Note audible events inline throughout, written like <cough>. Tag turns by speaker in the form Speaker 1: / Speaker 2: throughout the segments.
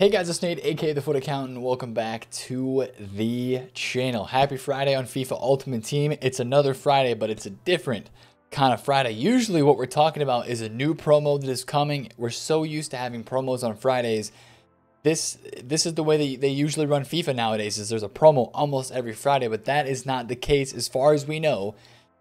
Speaker 1: Hey guys, it's Nate, aka The FUT Accountant. Welcome back to the channel. Happy Friday on FIFA Ultimate Team. It's another Friday, but it's a different kind of Friday. Usually what we're talking about is a new promo that is coming. We're so used to having promos on Fridays. This this is the way they, they usually run FIFA nowadays is there's a promo almost every Friday, but that is not the case as far as we know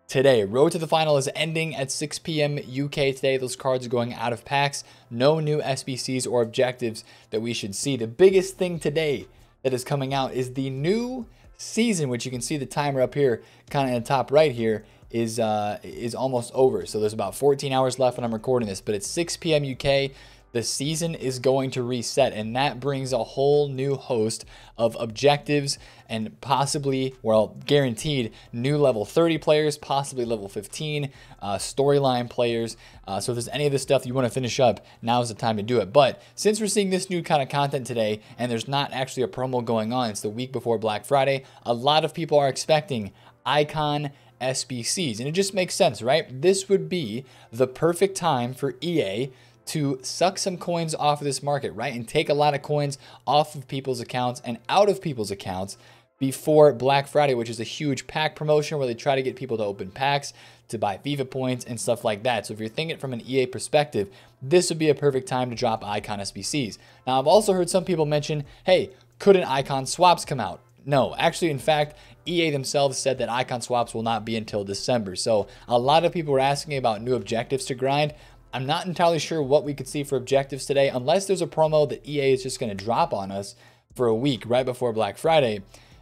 Speaker 1: today. Road to the final is ending at 6 p.m. UK today. Those cards are going out of packs. No new SBCs or objectives that we should see. The biggest thing today that is coming out is the new season, which you can see the timer up here, kind of in the top right here, is uh, is almost over. So there's about 14 hours left when I'm recording this, but it's 6 p.m. UK the season is going to reset, and that brings a whole new host of objectives and possibly, well, guaranteed new level 30 players, possibly level 15 uh, storyline players. Uh, so if there's any of this stuff you want to finish up, now is the time to do it. But since we're seeing this new kind of content today, and there's not actually a promo going on, it's the week before Black Friday, a lot of people are expecting icon SBCs. And it just makes sense, right? This would be the perfect time for EA to suck some coins off of this market, right? And take a lot of coins off of people's accounts and out of people's accounts before Black Friday, which is a huge pack promotion where they try to get people to open packs to buy FIFA points and stuff like that. So if you're thinking from an EA perspective, this would be a perfect time to drop icon SBCs. Now, I've also heard some people mention, hey, couldn't icon swaps come out? No, actually, in fact, EA themselves said that icon swaps will not be until December. So a lot of people were asking about new objectives to grind. I'm not entirely sure what we could see for objectives today, unless there's a promo that EA is just going to drop on us for a week right before Black Friday.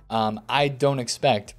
Speaker 1: Um, I don't expect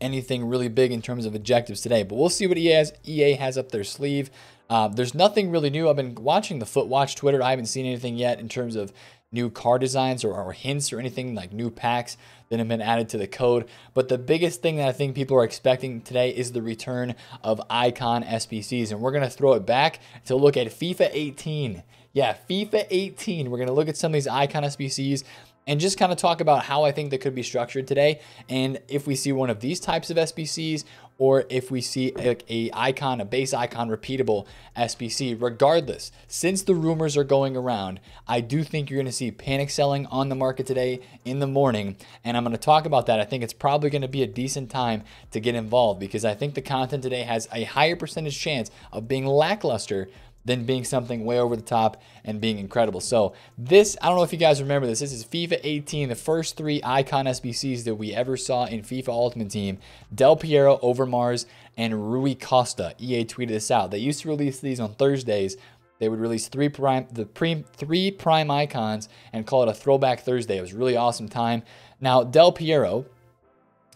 Speaker 1: anything really big in terms of objectives today, but we'll see what EA has, EA has up their sleeve. Uh, there's nothing really new. I've been watching the FUTWatch Twitter. I haven't seen anything yet in terms of new car designs or, or, hints or anything like new packs that have been added to the code. But the biggest thing that I think people are expecting today is the return of Icon SBCs. And we're going to throw it back to look at FIFA 18. Yeah, FIFA 18. We're going to look at some of these Icon SBCs and just kind of talk about how I think they could be structured today. And if we see one of these types of SBCs or if we see a, a, icon, a base icon repeatable SBC, regardless, since the rumors are going around, I do think you're going to see panic selling on the market today in the morning. And I'm going to talk about that. I think it's probably going to be a decent time to get involved because I think the content today has a higher percentage chance of being lackluster than being something way over the top and being incredible. So this, I don't know if you guys remember this. This is FIFA 18, the first three icon SBCs that we ever saw in FIFA Ultimate Team. Del Piero, Overmars, and Rui Costa. EA tweeted this out. They used to release these on Thursdays. They would release three prime, the pre, three prime icons and call it a Throwback Thursday. It was really awesome time. Now Del Piero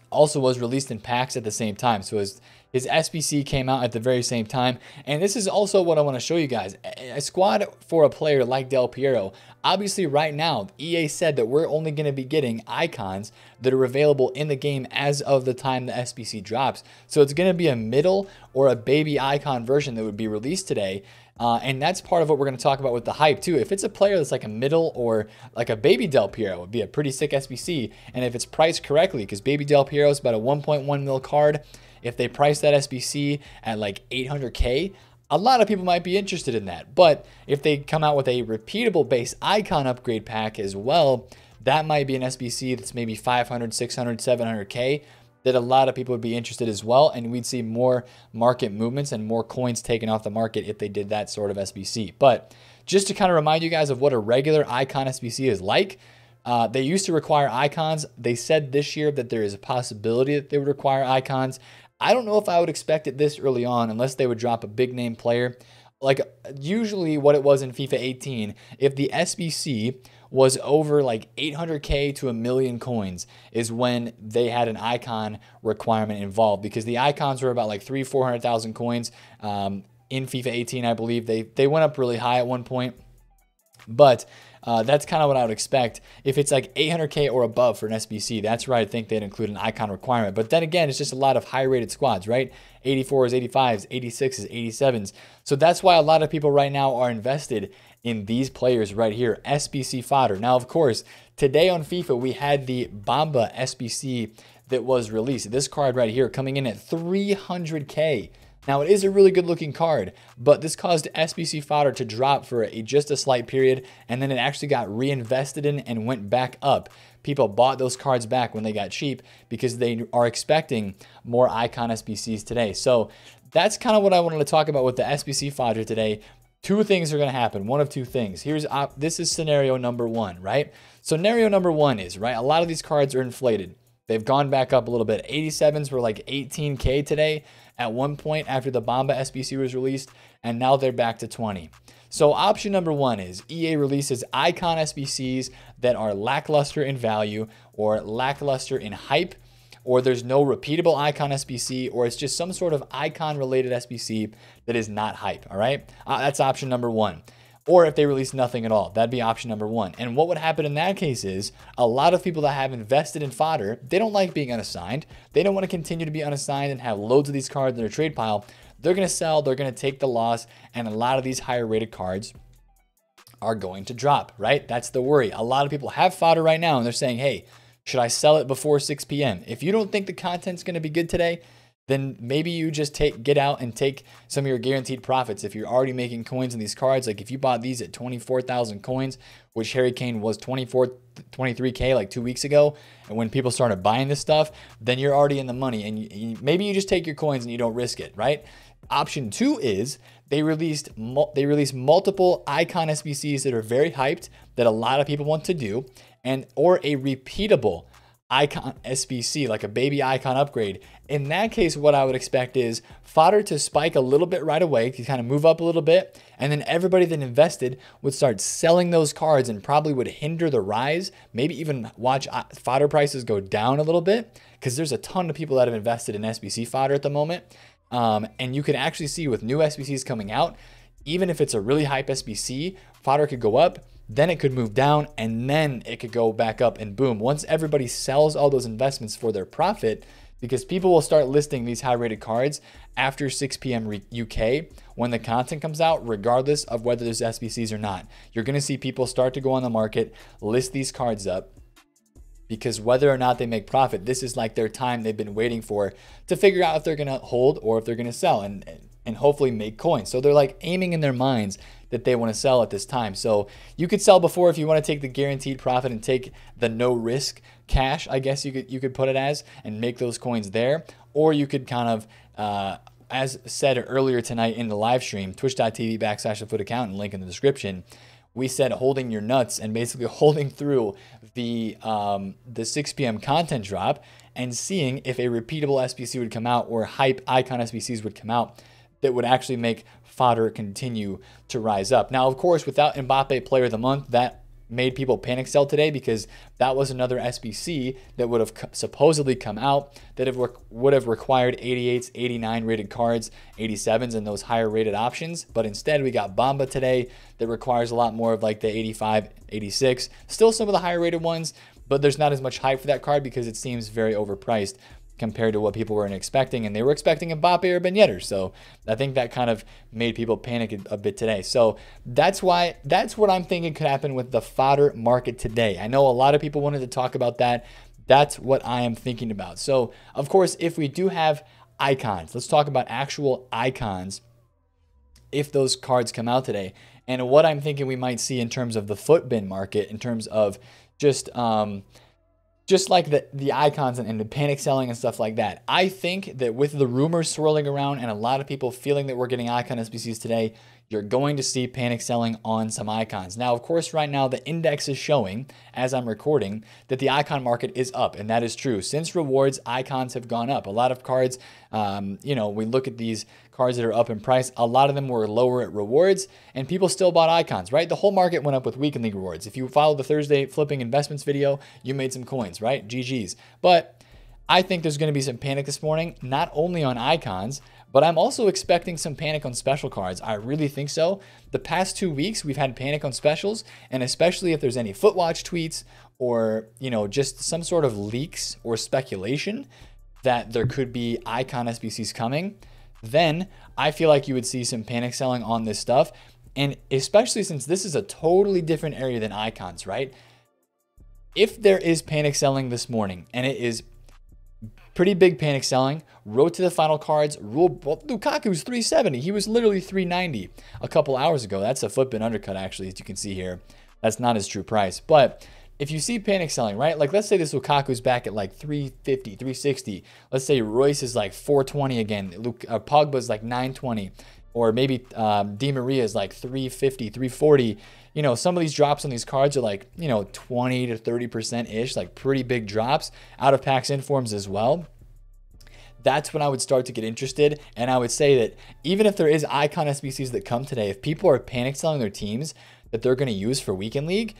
Speaker 1: also was released in packs at the same time. So his, his SBC came out at the very same time. And this is also what I want to show you guys. A squad for a player like Del Piero. Obviously, right now, EA said that we're only going to be getting icons that are available in the game as of the time the SBC drops. So it's going to be a middle or a baby icon version that would be released today. Uh, and that's part of what we're going to talk about with the hype too. If it's a player that's like a middle or like a baby Del Piero, would be a pretty sick SBC. And if it's priced correctly, because baby Del Piero is about a 1.1 mil card, if they price that SBC at like 800k, a lot of people might be interested in that. But if they come out with a repeatable base icon upgrade pack as well, that might be an SBC that's maybe 500, 600, 700k that a lot of people would be interested as well. And we'd see more market movements and more coins taken off the market if they did that sort of SBC. But just to kind of remind you guys of what a regular icon SBC is like, uh, they used to require icons. They said this year that there is a possibility that they would require icons. I don't know if I would expect it this early on unless they would drop a big name player. Like usually what it was in FIFA 18, if the SBC was over like 800k to a million coins is when they had an icon requirement involved because the icons were about like three 400,000 coins um, in FIFA 18 I believe they they went up really high at one point but uh, that's kind of what I would expect. If it's like 800K or above for an SBC, that's where I think they'd include an icon requirement. But then again, it's just a lot of high rated squads, right? 84s, 85s, 86s, 87s. So that's why a lot of people right now are invested in these players right here, SBC fodder. Now, of course, today on FIFA, we had the Bamba SBC that was released. This card right here coming in at 300K. Now, it is a really good looking card, but this caused SBC fodder to drop for a, just a slight period, and then it actually got reinvested in and went back up. People bought those cards back when they got cheap because they are expecting more icon SBCs today. So that's kind of what I wanted to talk about with the SBC fodder today. Two things are going to happen. One of two things. Here's uh, this is scenario number one, right? Scenario number one is right. A lot of these cards are inflated. They've gone back up a little bit. 87s were like 18k today at one point after the Bamba SBC was released, and now they're back to 20. So option number one is EA releases icon SBCs that are lackluster in value or lackluster in hype, or there's no repeatable icon SBC, or it's just some sort of icon related SBC that is not hype. All right, uh, that's option number one or if they release nothing at all. That'd be option number one. And what would happen in that case is a lot of people that have invested in fodder, they don't like being unassigned. They don't want to continue to be unassigned and have loads of these cards in their trade pile. They're going to sell, they're going to take the loss, and a lot of these higher rated cards are going to drop, right? That's the worry. A lot of people have fodder right now and they're saying, hey, should I sell it before 6 p.m.? If you don't think the content's going to be good today, then maybe you just take get out and take some of your guaranteed profits. If you're already making coins in these cards, like if you bought these at 24,000 coins, which Harry Kane was 24 23k like 2 weeks ago, and when people started buying this stuff, then you're already in the money and you, maybe you just take your coins and you don't risk it, right? Option 2 is they released they released multiple icon SBCs that are very hyped that a lot of people want to do and or a repeatable icon SBC, like a baby icon upgrade. In that case, what I would expect is fodder to spike a little bit right away, to kind of move up a little bit, and then everybody that invested would start selling those cards and probably would hinder the rise, maybe even watch uh, fodder prices go down a little bit, because there's a ton of people that have invested in SBC fodder at the moment. Um, and you can actually see with new SBCs coming out, even if it's a really hype SBC, fodder could go up then it could move down and then it could go back up and boom. Once everybody sells all those investments for their profit, because people will start listing these high rated cards after 6 p.m. UK when the content comes out, regardless of whether there's SBCs or not. You're to see people start to go on the market, list these cards up because whether or not they make profit, this is like their time they've been waiting for to figure out if they're to hold or if they're to sell and and hopefully make coins. So they're like aiming in their minds that they want to sell at this time. So you could sell before if you want to take the guaranteed profit and take the no risk cash, I guess you could you could put it as, and make those coins there, or you could kind of. Uh, as said earlier tonight in the live stream, twitch.tv backslash the FUT Accountant link in the description, we said holding your nuts and basically <laughs> holding through the um, the 6 p.m. content drop and seeing if a repeatable SBC would come out or hype icon SBCs would come out that would actually make fodder continue to rise up. Now, of course, without Mbappe Player of the Month, that made people panic sell today because that was another SBC that would have supposedly come out that have would have required 88s, 89 rated cards, 87s, and those higher rated options. But instead, we got Bamba today that requires a lot more of like the 85, 86. Still some of the higher rated ones, but there's not as much hype for that card because it seems very overpriced compared to what people were expecting, and they were expecting Mbappe or Ben Yedder. So I think that kind of made people panic a, a bit today. So that's why that's what I'm thinking could happen with the fodder market today. I know a lot of people wanted to talk about that. That's what I am thinking about. So of course, if we do have icons, let's talk about actual icons. If those cards come out today, and what I'm thinking we might see in terms of the bin market, in terms of just um, just like the, the icons and, and, the panic selling and stuff like that. I think that with the rumors swirling around and a lot of people feeling that we're getting icon SBCs today, you're going to see panic selling on some icons. Now, of course, right now the index is showing, as I'm recording, that the icon market is up, and that is true. Since rewards, icons have gone up. A lot of cards, um, you know, we look at these cards that are up in price, a lot of them were lower at rewards, and people still bought icons, right? The whole market went up with weekly rewards. If you followed the Thursday flipping investments video, you made some coins, right? GG's. But I think there's going to be some panic this morning, not only on icons, but I'm also expecting some panic on special cards. I really think so. The past two weeks, we've had panic on specials, and especially if there's any FUTWatch tweets or, you know, just some sort of leaks or speculation that there could be icon SBCs coming, then I feel like you would see some panic selling on this stuff. And especially since this is a totally different area than icons, right? If there is panic selling this morning and it is pretty big panic selling. Road to the final cards. Rule well, Lukaku's 370. He was literally 390 a couple hours ago. That's a FUTBIN undercut, actually, as you can see here. That's not his true price. But if you see panic selling, right? Like let's say this Lukaku's back at like 350, 360. Let's say Reus is like 420 again. Luke uh, Pogba's like 920, or maybe um, Di Maria is like 350, 340. You know, some of these drops on these cards are like you know 20 to 30 percent ish, like pretty big drops out of packs informs as well that's when I would start to get interested. And I would say that even if there is icon SBCs that come today, if people are panic selling their teams that they're going to use for weekend league,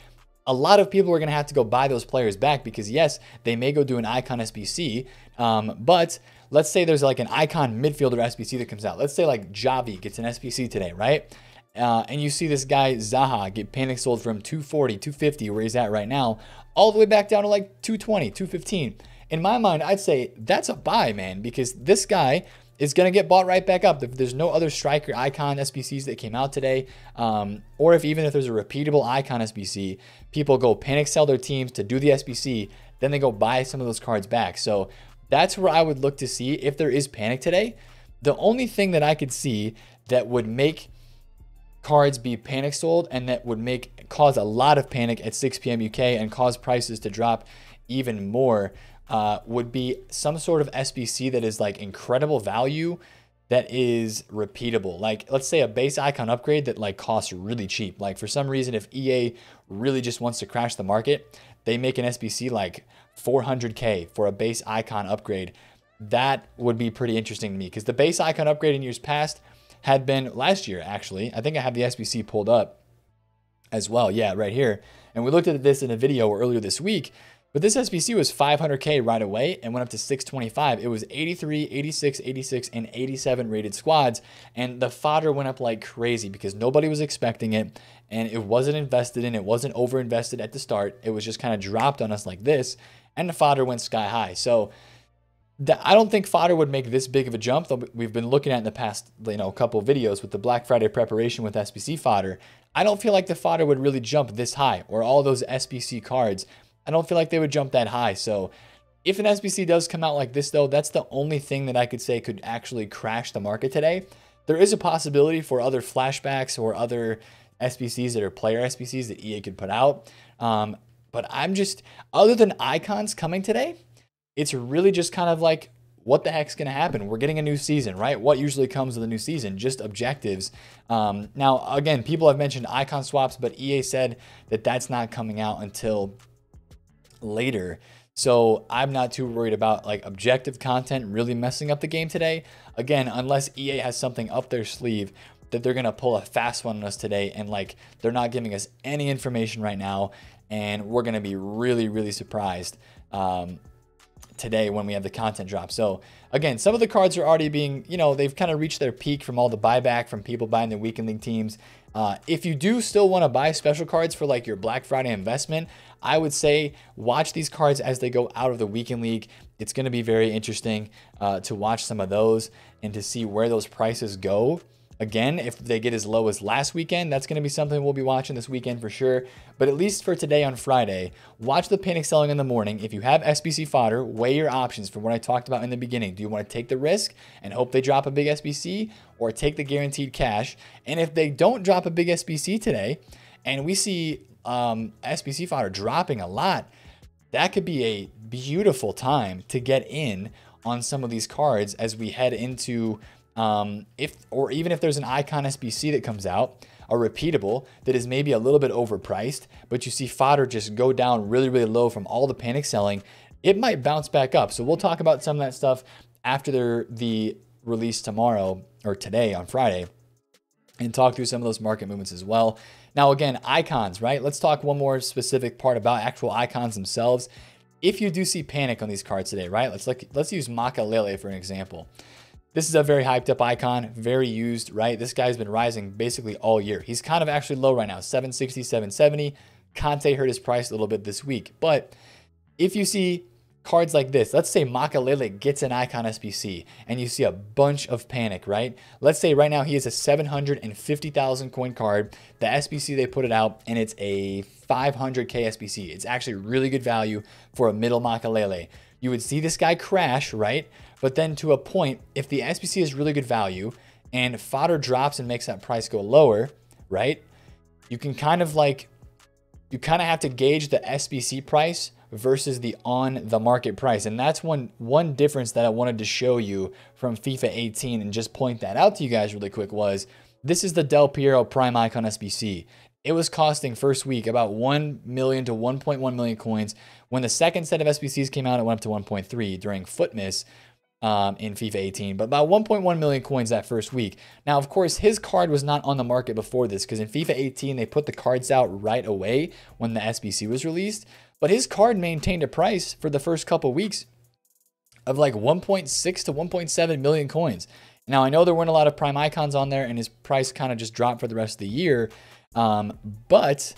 Speaker 1: a lot of people are going to have to go buy those players back because yes, they may go do an icon SBC, um, but let's say there's like an icon midfielder SBC that comes out. Let's say like Xavi gets an SBC today, right? Uh, and you see this guy Zaha get panic sold from 240, 250, where he's at right now, all the way back down to like 220, 215. In my mind, I'd say that's a buy, man, because this guy is going to get bought right back up. There's no other striker icon SBCs that came out today, um, or if even if there's a repeatable icon SBC, people go panic sell their teams to do the SBC, then they go buy some of those cards back. So that's where I would look to see if there is panic today. The only thing that I could see that would make cards be panic sold and that would make cause a lot of panic at 6 p.m. UK and cause prices to drop even more uh, would be some sort of SBC that is like incredible value that is repeatable. Like let's say a base icon upgrade that like costs really cheap. Like for some reason, if EA really just wants to crash the market, they make an SBC like 400k for a base icon upgrade. That would be pretty interesting to me because the base icon upgrade in years past had been last year actually. I think I have the SBC pulled up as well. Yeah, right here. And we looked at this in a video earlier this week but this SBC was 500K right away and went up to 625. It was 83, 86, 86, and 87 rated squads. And the fodder went up like crazy because nobody was expecting it. And it wasn't invested in, it wasn't over invested at the start. It was just kind of dropped on us like this. And the fodder went sky high. So I don't think fodder would make this big of a jump. Though we've been looking at in the past, you know, a couple videos with the Black Friday preparation with SBC fodder. I don't feel like the fodder would really jump this high or all those SBC cards I don't feel like they would jump that high. So if an SBC does come out like this, though, that's the only thing that I could say could actually crash the market today. There is a possibility for other flashbacks or other SBCs that are player SBCs that EA could put out. Um, but I'm just, other than icons coming today, it's really just kind of like, what the heck's going to happen? We're getting a new season, right? What usually comes with a new season? Just objectives. Um, now, again, people have mentioned icon swaps, but EA said that that's not coming out until later. So I'm not too worried about like objective content really messing up the game today. Again, unless EA has something up their sleeve that they're gonna pull a fast one on us today and like they're not giving us any information right now and we're gonna be really, really surprised um, today when we have the content drop. So again, some of the cards are already being, you know, they've kind of reached their peak from all the buyback from people buying the weekend league teams. Uh, if you do still want to buy special cards for like your Black Friday investment, I would say watch these cards as they go out of the weekend league. It's going to be very interesting uh, to watch some of those and to see where those prices go. Again, if they get as low as last weekend, that's going to be something we'll be watching this weekend for sure. But at least for today on Friday, watch the panic selling in the morning. If you have SBC fodder, weigh your options from what I talked about in the beginning. Do you want to take the risk and hope they drop a big SBC or take the guaranteed cash? And if they don't drop a big SBC today and we see um, SBC fodder dropping a lot, that could be a beautiful time to get in on some of these cards as we head into um, if or even if there's an icon SBC that comes out, a repeatable that is maybe a little bit overpriced, but you see fodder just go down really, really low from all the panic selling, it might bounce back up. So we'll talk about some of that stuff after the release tomorrow or today on Friday and talk through some of those market movements as well. Now, again, icons, right? Let's talk one more specific part about actual icons themselves. If you do see panic on these cards today, right? Let's look, let's use Makelele for an example. This is a very hyped up icon, very used, right? This guy's been rising basically all year. He's kind of actually low right now, 760, 770. Kanté hurt his price a little bit this week. But if you see cards like this, let's say Makelele gets an icon SBC and you see a bunch of panic, right? Let's say right now he is a 750,000 coin card. The SBC, they put it out and it's a 500K SBC. It's actually really good value for a middle Makelele. You would see this guy crash, right? But then to a point, if the SBC is really good value and fodder drops and makes that price go lower, right? You can kind of like, you kind of have to gauge the SBC price versus the on the market price. And that's one one difference that I wanted to show you from FIFA 18 and just point that out to you guys really quick was this is the Del Piero Prime Icon SBC. It was costing first week about 1 million to 1.1 million coins. When the second set of SBCs came out, it went up to 1.3 during FUTMAS um, in FIFA 18, but about 1.1 million coins that first week. Now, of course, his card was not on the market before this because in FIFA 18, they put the cards out right away when the SBC was released. But his card maintained a price for the first couple weeks of like 1.6 to 1.7 million coins. Now, I know there weren't a lot of prime icons on there and his price kind of just dropped for the rest of the year. Um, but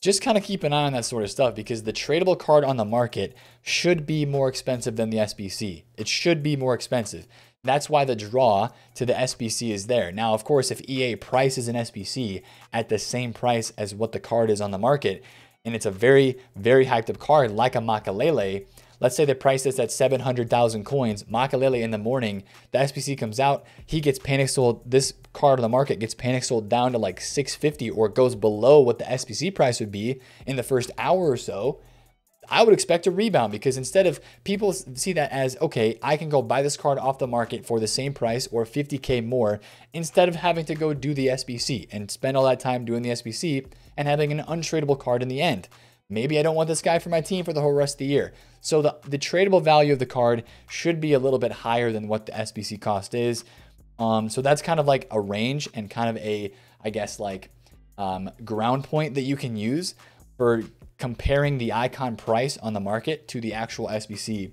Speaker 1: just kind of keep an eye on that sort of stuff because the tradable card on the market should be more expensive than the SBC. It should be more expensive. That's why the draw to the SBC is there. Now, of course, if EA prices an SBC at the same price as what the card is on the market, and it's a very, very hyped up card like a Makelele, let's say the price is at 700,000 coins, Makelele in the morning, the SBC comes out, he gets panic sold, this card on the market gets panic sold down to like 650 or goes below what the SBC price would be in the first hour or so. I would expect a rebound because instead of people see that as, okay, I can go buy this card off the market for the same price or 50K more instead of having to go do the SBC and spend all that time doing the SBC and having an untradeable card in the end. Maybe I don't want this guy for my team for the whole rest of the year. So the, the tradable value of the card should be a little bit higher than what the SBC cost is. Um, so that's kind of like a range and kind of a, I guess, like um, ground point that you can use for comparing the icon price on the market to the actual SBC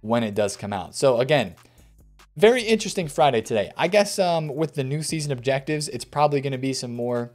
Speaker 1: when it does come out. So again, very interesting Friday today. I guess um, with the new season objectives, it's probably going to be some more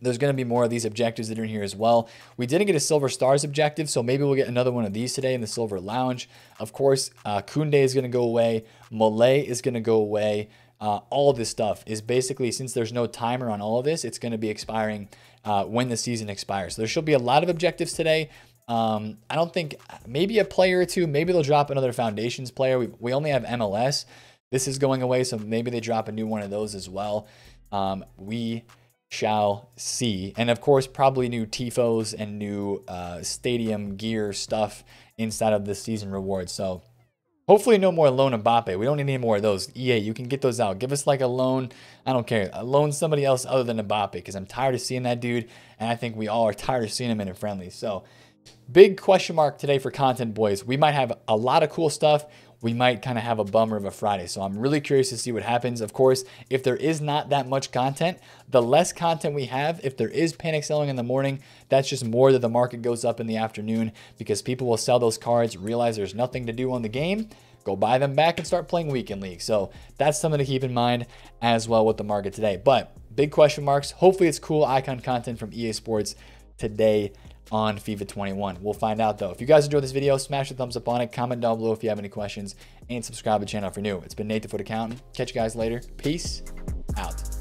Speaker 1: there's going to be more of these objectives that are in here as well. We didn't get a Silver Stars objective, so maybe we'll get another one of these today in the Silver Lounge. Of course, uh, Kunde is going to go away. Molay is going to go away. Uh, all this stuff is basically, since there's no timer on all of this, it's going to be expiring uh, when the season expires. So there should be a lot of objectives today. Um, I don't think, maybe a player or two, maybe they'll drop another Foundations player. We, we only have MLS. This is going away, so maybe they drop a new one of those as well. Um, we shall see. And of course, probably new TIFOs and new uh, stadium gear stuff inside of the season rewards. So hopefully no more loan Mbappe. We don't need any more of those. EA, you can get those out. Give us like a loan. I don't care. A loan somebody else other than Mbappe because I'm tired of seeing that dude. And I think we all are tired of seeing him in a friendly. So big question mark today for content boys. We might have a lot of cool stuff we might kind of have a bummer of a Friday. So I'm really curious to see what happens. Of course, if there is not that much content, the less content we have, if there is panic selling in the morning, that's just more that the market goes up in the afternoon because people will sell those cards, realize there's nothing to do on the game, go buy them back and start playing weekend league. So that's something to keep in mind as well with the market today. But big question marks. Hopefully it's cool icon content from EA Sports today on FIFA 21. We'll find out though. If you guys enjoyed this video, smash the thumbs up on it, comment down below if you have any questions, and subscribe to the channel if you're new. It's been Nate the FUT Accountant. Catch you guys later. Peace out.